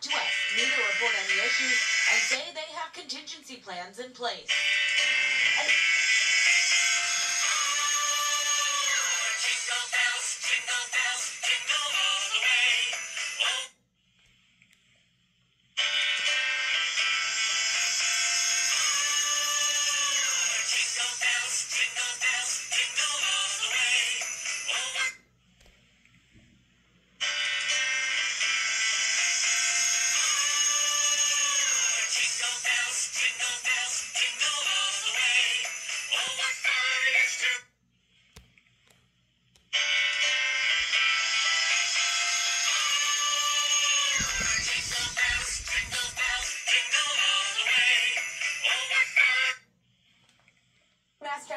to us. Neither report any issues and say they have contingency plans in place. And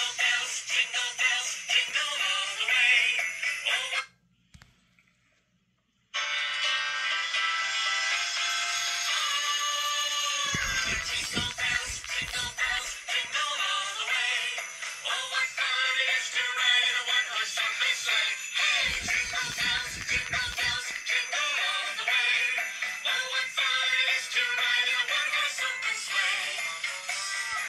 else